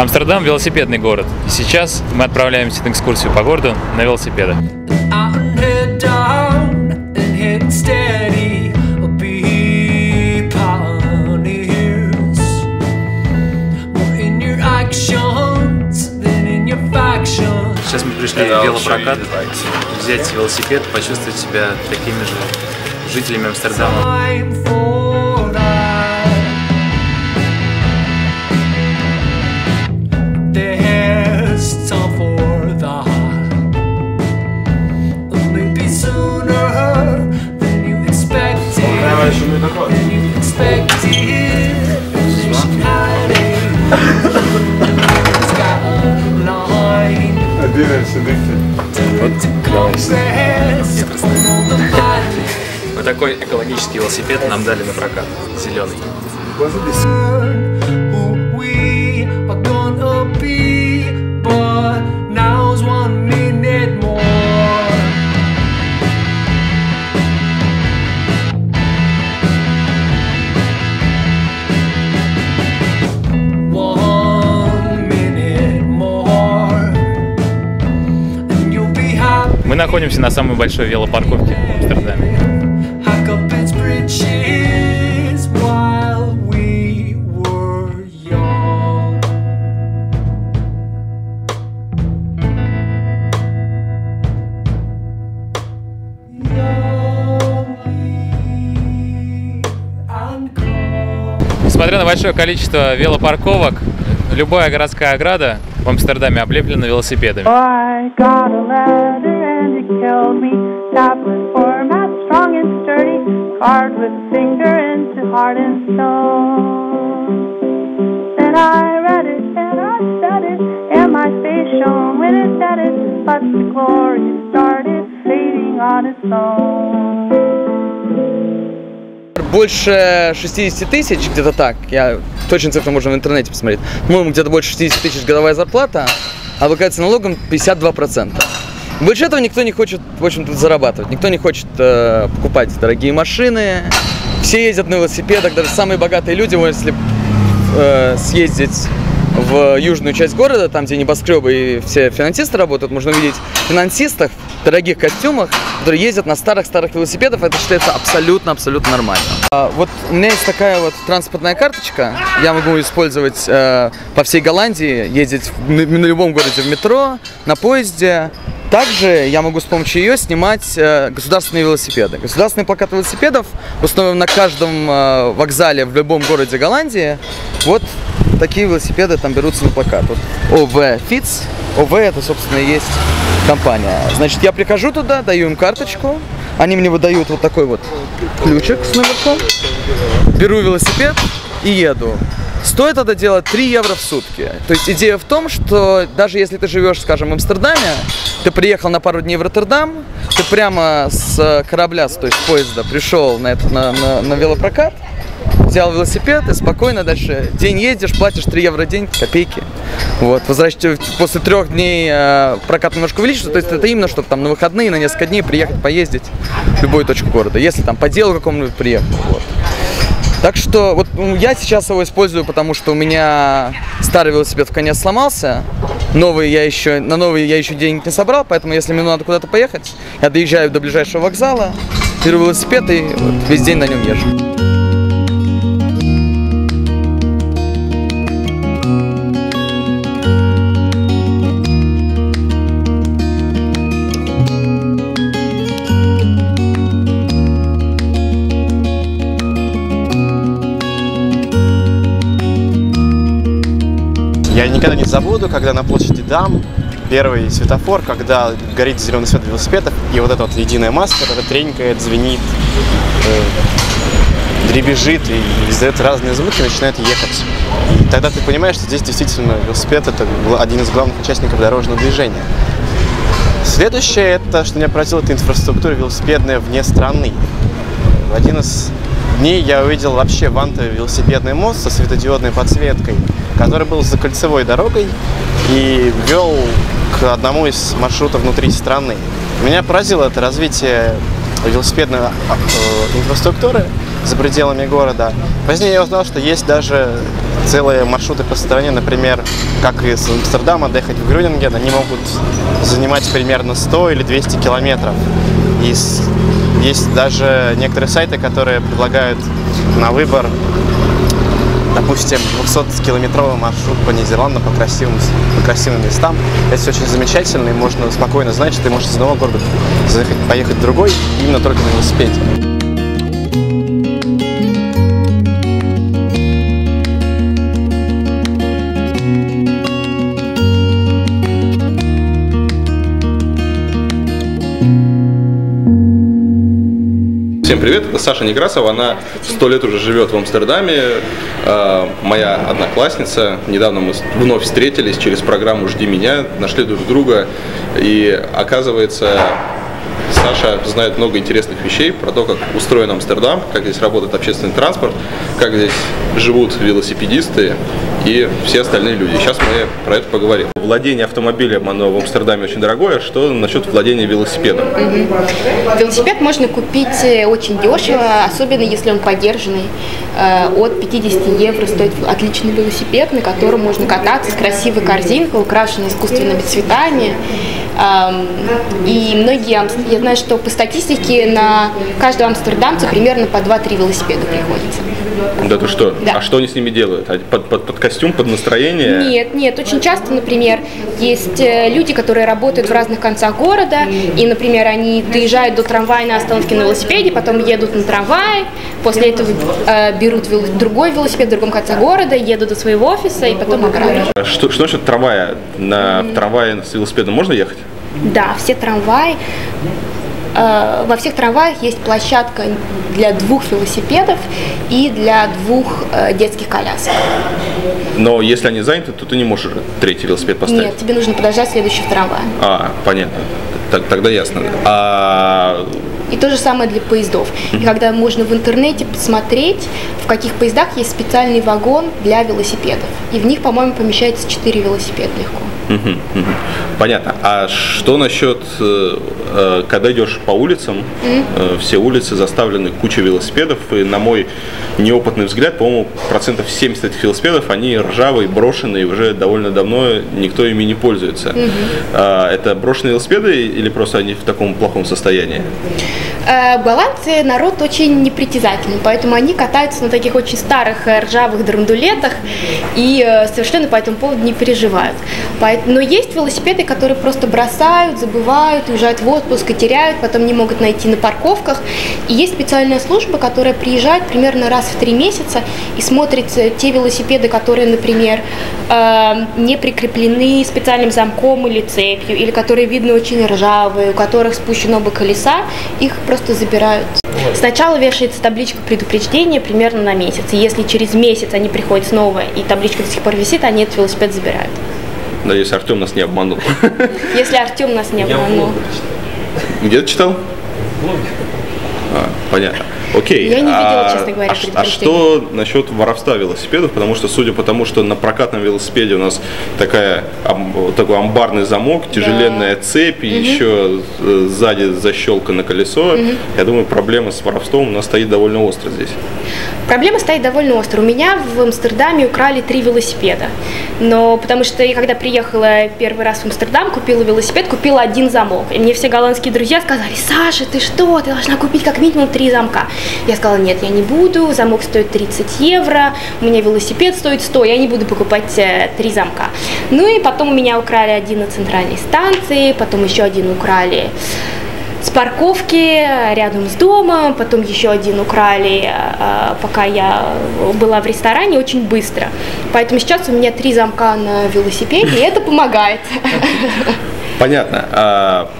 Амстердам – велосипедный город. И сейчас мы отправляемся на экскурсию по городу на велосипедах. Сейчас мы пришли в велопрокат, взять велосипед, почувствовать себя такими же жителями Амстердама. Congress. All the body. Вот такой экологический велосипед нам дали на прокат, зеленый. Находимся на самой большой велопарковке в Амстердаме. Cold. Несмотря на большое количество велопарковок, любая городская ограда в Амстердаме облеплена велосипедами. And it killed me. Tablet format, strong and sturdy. Carved with finger into heart and stone. Then I read it and I said it, and my face shone when it said it. But the glory started fading on its own. Больше 60 тысяч, где-то так. Я точно цифру можно в интернете посмотреть. По-моему, где-то больше 60 тысяч годовая зарплата, а облагается налогом 52%. Больше этого никто не хочет, в общем-то, зарабатывать. Никто не хочет э, покупать дорогие машины. Все ездят на велосипедах, даже самые богатые люди, если э, съездить в южную часть города, там, где небоскребы и все финансисты работают, можно увидеть финансистов в дорогих костюмах, которые ездят на старых-старых велосипедах. Это считается абсолютно-абсолютно нормально. А, вот у меня есть такая вот транспортная карточка. Я могу использовать э, по всей Голландии, ездить в- на, на любом городе в метро, на поезде. Также я могу с помощью ее снимать э, государственные велосипеды. Государственный плакат велосипедов установлен на каждом э, вокзале в любом городе Голландии. Вот такие велосипеды там берутся на плакат. Вот ОВ Fits. ОВ это, собственно, и есть компания. Значит, я прихожу туда, даю им карточку. Они мне выдают вот такой вот ключик с номерком. Беру велосипед и еду. Стоит это делать 3 евро в сутки. То есть идея в том, что даже если ты живешь, скажем, в Амстердаме, ты приехал на пару дней в Роттердам, ты прямо с корабля, то есть с поезда, пришел на, этот, на, на, на велопрокат, взял велосипед и спокойно дальше день ездишь, платишь 3 евро в день, копейки. Вот, возвращаешься после трех дней э, прокат немножко увеличится, то есть это именно, чтобы там на выходные, на несколько дней приехать, поездить в любую точку города, если там по делу какому-нибудь приехал. Вот. Так что вот ну, я сейчас его использую, потому что у меня старый велосипед в конец сломался. Новый я еще, на новый я еще денег не собрал, поэтому если мне надо куда-то поехать, я доезжаю до ближайшего вокзала, беру велосипед и вот весь день на нем езжу. Я никогда не забуду, когда на площади Дам первый светофор, когда горит зеленый свет велосипедов, и вот эта вот единая масса, которая тренькает, звенит, э, дребезжит и издает разные звуки, начинает ехать. И тогда ты понимаешь, что здесь действительно велосипед это один из главных участников дорожного движения. Следующее, это, что меня поразило, это инфраструктура велосипедная вне страны. Один из дней я увидел вообще вантовый велосипедный мост со светодиодной подсветкой, который был за кольцевой дорогой и вел к одному из маршрутов внутри страны. Меня поразило это развитие велосипедной а, э, инфраструктуры, за пределами города. Позднее я узнал, что есть даже целые маршруты по стране, например, как из Амстердама доехать в Грюнинген, они могут занимать примерно 100 или 200 километров. И есть даже некоторые сайты, которые предлагают на выбор допустим, 200-километровый маршрут по Нидерландам, по красивым, по красивым местам. Это все очень замечательно, и можно спокойно знать, что ты можешь из одного города поехать в другой, именно только на велосипеде. Всем привет, это Саша Некрасова, она сто лет уже живет в Амстердаме, Э, моя одноклассница. Недавно мы вновь встретились через программу «Жди меня», нашли друг друга, и оказывается, Саша знает много интересных вещей про то, как устроен Амстердам, как здесь работает общественный транспорт, как здесь живут велосипедисты и все остальные люди. Сейчас мы про это поговорим. Владение автомобилем, оно в Амстердаме очень дорогое. Что насчет владения велосипедом? Велосипед можно купить э, очень дешево, особенно если он подержанный. Э, От 50 евро стоит отличный велосипед, на котором можно кататься с красивой корзинкой, украшенной искусственными цветами. И многие, я знаю, что по статистике на каждого амстердамца примерно по 2-3 велосипеда приходится. Да ты что? Да. А что они с ними делают? Под, под- под костюм, под настроение? Нет, нет, очень часто, например, есть э, люди, которые работают в разных концах города, и, например, они доезжают до трамвая на остановке на велосипеде, потом едут на трамвае, после этого э, берут вел- другой велосипед в другом конце города, едут до своего офиса и потом обратно. А Что, что насчет трамвая? На трамвае с велосипедом можно ехать? Да, все трамваи, во всех трамваях есть площадка для двух велосипедов и для двух э, детских колясок. Но если они заняты, то ты не можешь третий велосипед поставить. Нет, тебе нужно подождать следующего трамвая. А, понятно. Так- тогда ясно. А И то же самое для поездов. И когда можно в интернете посмотреть, в каких поездах есть специальный вагон для велосипедов. И в них, по-моему, помещается 4 велосипеда легко. Понятно. А что насчет, э, э, когда идешь по улицам, э, все улицы заставлены кучей велосипедов, и на мой неопытный взгляд, по-моему, процентов 70 этих велосипедов, они ржавые, брошенные, уже довольно давно никто ими не пользуется. А, это брошенные велосипеды или просто они в таком плохом состоянии? Голландцы народ очень непритязательный, поэтому они катаются на таких очень старых ржавых драндулетах и совершенно по этому поводу не переживают. Поэт- Но есть велосипеды, которые просто бросают, забывают, уезжают в отпуск и теряют, потом не могут найти на парковках. И есть специальная служба, которая приезжает примерно раз в три месяца и смотрит э, те велосипеды, которые, например, э, не прикреплены специальным замком или цепью, или которые видно очень ржавые, у которых спущено оба колеса, их просто забирают. Сначала вешается табличка предупреждения примерно на месяц. И если через месяц они приходят снова, и табличка до сих пор висит, они этот велосипед забирают. Надеюсь, Артем нас не обманул. Если Артем нас не обманул. Где ты читал? А, понятно. Окей. Я не видела, а, честно говоря, а А, что насчет воровства велосипедов? Потому что, судя по тому, что на прокатном велосипеде у нас такая, ам- такой амбарный замок, тяжеленная цепь, и еще э, сзади защелкано колесо, я думаю, проблема с воровством у нас стоит довольно остро здесь. Проблема стоит довольно остро. У меня в Амстердаме украли три велосипеда. Но потому что я когда приехала первый раз в Амстердам, купила велосипед, купила один замок. И мне все голландские друзья сказали, Саша, ты что, ты должна купить как минимум три замка. Я сказала, нет, я не буду, замок стоит 30 евро, у меня велосипед стоит 100, я не буду покупать э, три замка. Ну и потом у меня украли один на центральной станции, потом еще один украли с парковки рядом с домом, потом еще один украли, э, пока я была в ресторане, очень быстро. Поэтому сейчас у меня три замка на велосипеде, и это помогает. Понятно. А,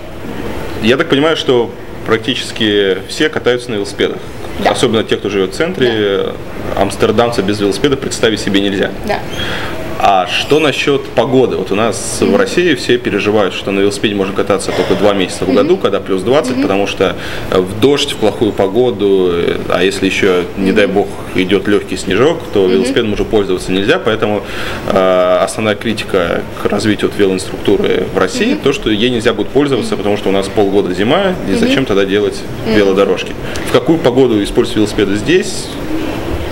я так понимаю, что практически все катаются на велосипедах. Да. Особенно те, кто живет в центре. Амстердамца без велосипеда представить себе нельзя. Да. А что насчет погоды? Вот у нас в России все переживают, что на велосипеде можно кататься только два месяца в году, когда плюс 20, потому что э, в дождь, в плохую погоду, э, а если еще, не дай бог, идет легкий снежок, то велосипедом уже пользоваться нельзя, поэтому э, основная критика к развитию вот велоинструктуры в России, то, что ей нельзя будет пользоваться, потому что у нас полгода зима, и зачем тогда делать велодорожки? В какую погоду использовать велосипеды здесь?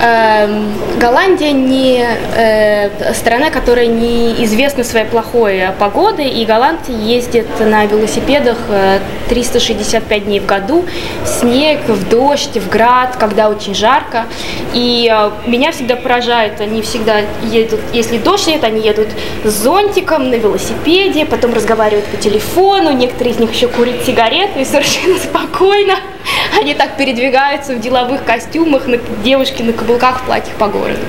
Эм, Голландия не э, страна, которая не известна своей плохой э, погодой, и голландцы ездят на велосипедах э, 365 дней в году, в снег, в дождь, в град, когда очень жарко. И э, меня всегда поражает, они всегда едут, если дождь идет, они едут с зонтиком на велосипеде, потом разговаривают по телефону, некоторые из них еще курят сигареты и совершенно спокойно. Они так передвигаются в деловых костюмах, на, девушки на каблуках в платьях по городу.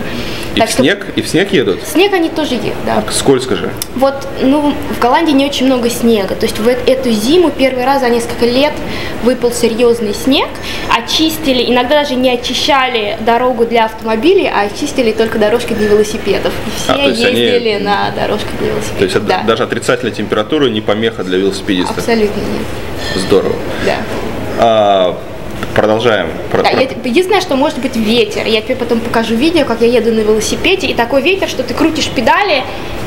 И Так в что снег? И в снег едут? Снег они тоже едут, да. Сколько же? Вот, ну, в Голландии не очень много снега. То есть в эту зиму первый раз за несколько лет выпал серьезный снег. Очистили, иногда даже не очищали дорогу для автомобилей, а очистили только дорожки для велосипедов. И все А, есть они- ездили на дорожках для велосипедов. То есть да. даже отрицательная температура не помеха для велосипедиста. Абсолютно нет. Здорово. Да. А, продолжаем. Про- Да, про- я- единственное, что может быть ветер. Я тебе потом покажу видео, как я еду на велосипеде, и такой ветер, что ты крутишь педали,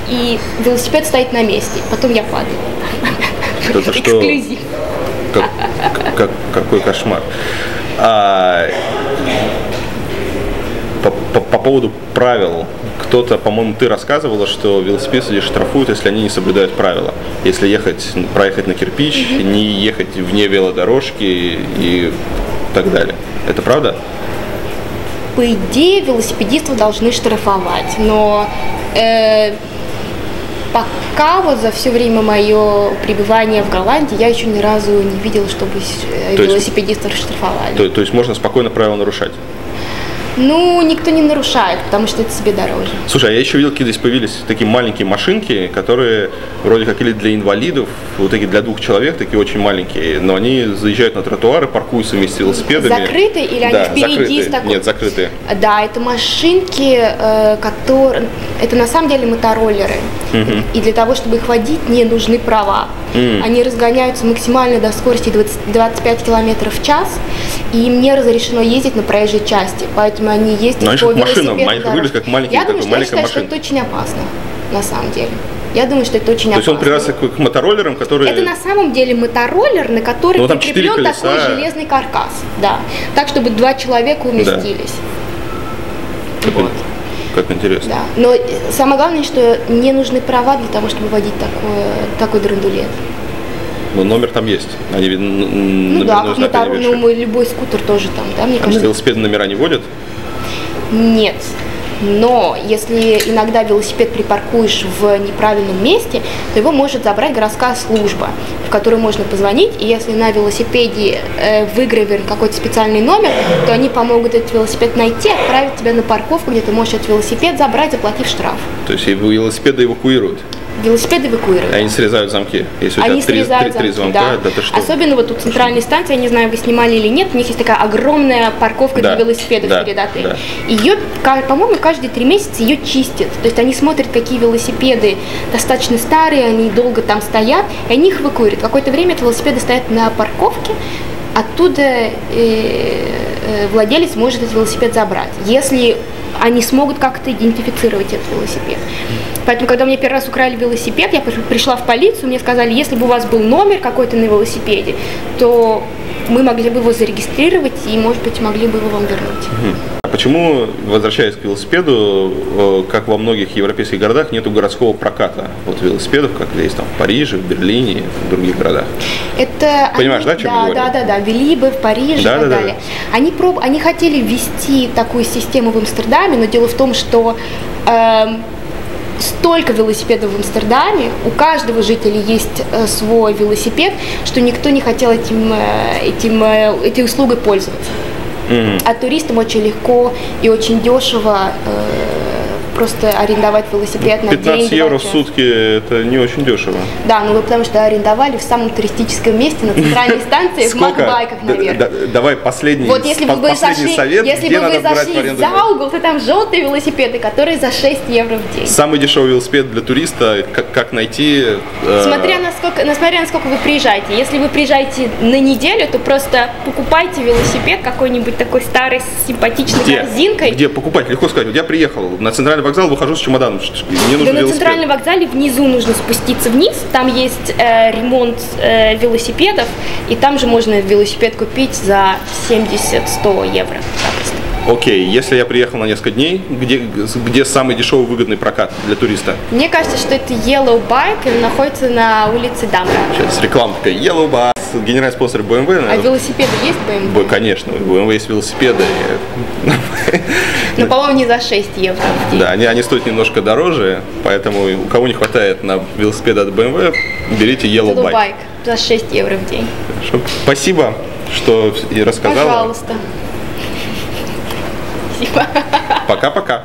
и велосипед стоит на месте. Потом я падаю. Это что? Эксклюзив. Как- как- какой кошмар. А, по, по- по поводу правил. Кто-то, по-моему, ты рассказывала, что велосипедисты штрафуют, если они не соблюдают правила. Если ехать, проехать на кирпич, не ехать вне велодорожки и так далее. Это правда? По идее, велосипедистов должны штрафовать, но э, пока вот за все время мое пребывания в Голландии я еще ни разу не видела, чтобы э, То есть- велосипедистов штрафовали. То, то есть можно спокойно правила нарушать. Ну, никто не нарушает, потому что это себе дороже. Слушай, а я еще видел, какие здесь появились такие маленькие машинки, которые вроде как или для инвалидов, вот такие для двух человек, такие очень маленькие, но они заезжают на тротуары, паркуются вместе с велосипедами. Закрытые или они да, впереди закрытые. с такой- Нет, закрытые. Да, это машинки, э, которые... Это на самом деле мотороллеры. И для того, чтобы их водить, не нужны права. Они разгоняются максимально до скорости 20 25 километров в час, и им не разрешено ездить на проезжей части, поэтому они ездят Но они же по как машина, маленькая, дорожкам. выглядит как маленький- Я думаю, что, я маленькая считаю, что машина. это очень опасно, на самом деле. Я думаю, что это очень То есть опасно. он прирастает к, мотороллерам, которые... Это на самом деле мотороллер, на который Ну, прикреплен такой железный каркас. Да. Так, чтобы два человека уместились. Как, Вот. как интересно. Да. Но э, самое главное, что не нужны права для того, чтобы водить такое, такой драндулет. Но номер там есть. Они Ну да, как знак мотор, они ну, любой скутер тоже там, да, мне А на кажется. велосипеды номера не водят? Нет. Но если иногда велосипед припаркуешь в неправильном месте, то его может забрать городская служба, в которую можно позвонить, и если на велосипеде э, выгравирован какой-то специальный номер, то они помогут этот велосипед найти, отправить тебя на парковку, где ты можешь этот велосипед забрать, заплатив штраф. То есть велосипеды эвакуируют, Велосипед эвакуируют. они срезают замки. Если у тебя Они три, срезают три- три замки, звонка, да. да ты что? Особенно вот у центральной станции, я не знаю, вы снимали или нет, у них есть такая огромная парковка Да, для велосипедов да, перед отелем. да. Ее, по-моему, каждые три месяца ее чистят. То есть они смотрят, какие велосипеды достаточно старые, они долго там стоят, и они их эвакуируют. Какое-то время эти велосипеды стоят на парковке, оттуда э, э, владелец может этот велосипед забрать, если они смогут как-то идентифицировать этот велосипед. Поэтому, когда мне первый раз украли велосипед, я при- пришла в полицию, мне сказали, если бы у вас был номер какой-то на велосипеде, то мы могли бы его зарегистрировать и, может быть, могли бы его вам вернуть. Почему, возвращаясь к велосипеду, э, как во многих европейских городах, нету городского проката вот велосипедов, как есть там в Париже, в Берлине, в других городах? Это Понимаешь, они- да, о чем я да, говорю? да, да, да, вели бы в Париже Да, и так да, да, далее. Они, проб... они хотели ввести такую систему в Амстердаме, но дело в том, что эм, столько велосипедов в Амстердаме, у каждого жителя есть э, свой велосипед, что никто не хотел этим, э, этим, э, этой услугой пользоваться. А туристам очень легко и очень дешево э, просто арендовать велосипед на 15 день. евро в сутки это не очень дешево. Да, ну вы потому что арендовали в самом туристическом месте на центральной станции в Макбайках, д- Давай последний, Вот если бы вы зашли, если бы вы зашли за угол, то там желтые велосипеды, которые за 6 евро в день. Самый дешевый велосипед для туриста, как, как найти? э, Смотря на сколько, на смотря на сколько вы приезжаете. Если вы приезжаете на неделю, то просто покупайте велосипед какой-нибудь такой старый с симпатичной где, корзинкой. где покупать? Легко сказать. Вот я приехал на центральный вокзал, выхожу с чемоданом. Мне Да нужен на велосипед. центральном вокзале внизу нужно спуститься вниз. Там есть э, ремонт э, велосипедов, и там же можно велосипед купить за 70-100 евро. запросто. Окей, если я приехал на несколько дней, где, где самый дешевый выгодный прокат для туриста? Мне кажется, что это Yellow Bike, он находится на улице Дамра. Сейчас реклама такая. Yellow Bus, генеральный спонсор BMW. А велосипеды есть BMW? Конечно, у BMW есть велосипеды. Ну, по-моему, не за 6 евро. Да, они, они стоят немножко дороже, поэтому у кого не хватает на велосипед от BMW, берите Yellow Bike. Bike за 6 евро в день. Хорошо. Спасибо, что и рассказала. Пожалуйста. Спасибо. Пока-пока.